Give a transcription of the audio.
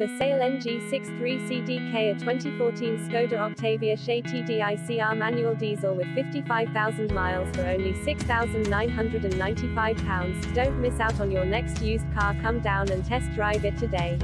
The sale NG63CDK a 2014 Skoda Octavia SE TDICR manual diesel with 55,000 miles for only £6,995. Don't miss out on your next used car come down and test drive it today.